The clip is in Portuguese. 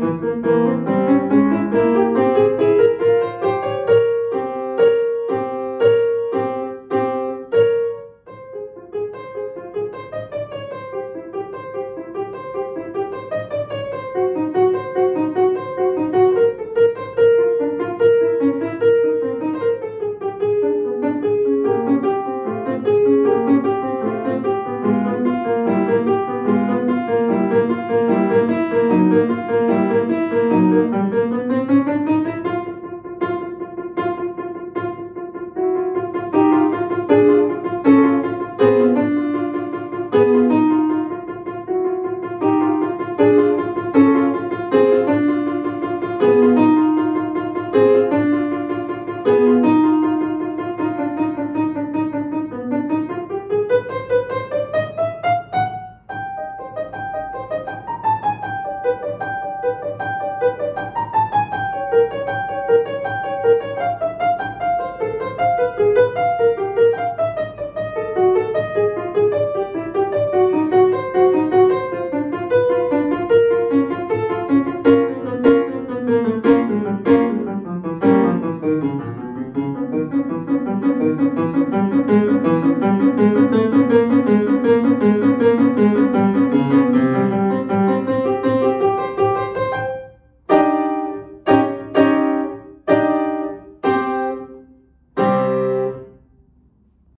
Música